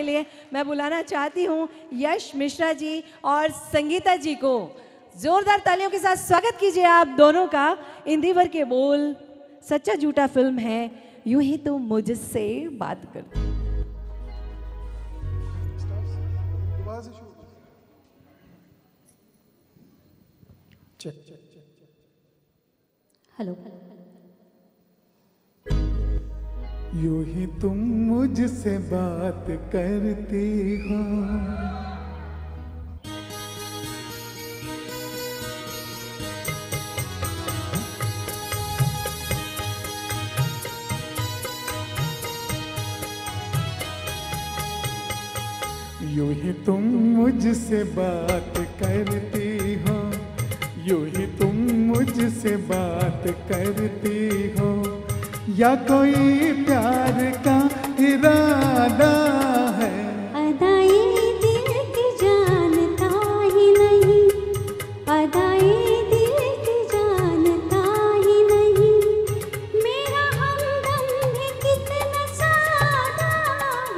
के लिए मैं बुलाना चाहती हूँ यश मिश्रा जी और संगीता जी को। जोरदार तालियों के साथ स्वागत कीजिए आप दोनों का। इंदिवर के बोल सच्चा झूठा फ़िल्म है यूँ ही तुम मुझसे बात कर। दोबारा से शुरू चेक। हेलो। यूँ ही तुम मुझसे बात करती हो। यूँ ही तुम मुझसे बात करती हो। यूँ ही तुम मुझसे बात करती हो। या कोई प्यार का इरादा है? अदाई दिल की जानता ही नहीं। अदाई दिल की जानता ही नहीं। मेरा हमदम भी कितना सादा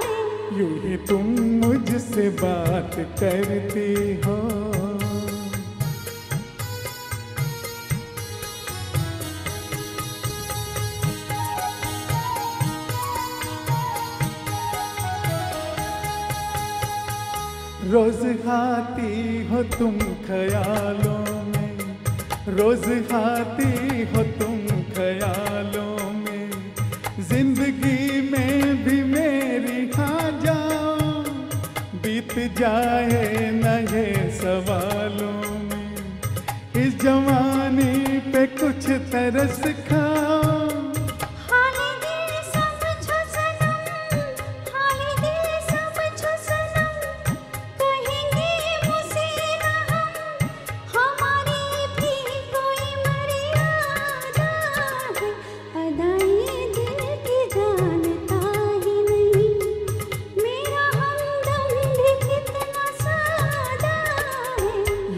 है। यूँ ही तुम मुझसे बात करती हो। रोज खाती हो तुम ख्यालों में। रोज खाती हो तुम ख्यालों में। ज़िंदगी में भी मेरी खा जाओ। बीत जाए न ये सवालों में। इस जवानी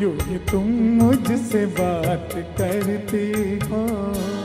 यूँ ये तुम मुझसे बात करती हो।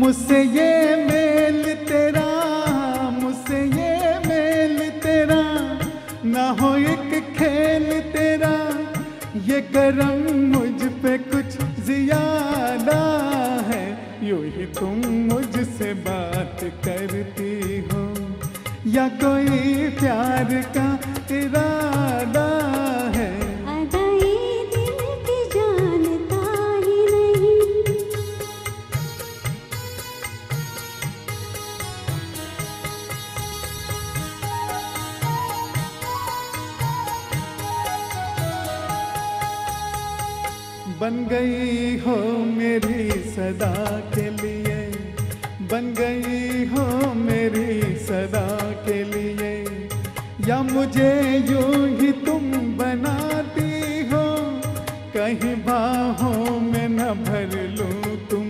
मुझसे ये मेल तेरा, मुझसे ये मेल तेरा। ना हो एक खेल तेरा, ये करम मुझ पे कुछ ज़्यादा है। यूँ ही तुम मुझसे बात करती हो, या कोई प्यार का इरादा बन गई हो मेरी सदा के लिए। बन गई हो मेरी सदा के लिए। या मुझे यूँ ही तुम बनाती हो। कहीं बाहों में न भर लूँ तुमको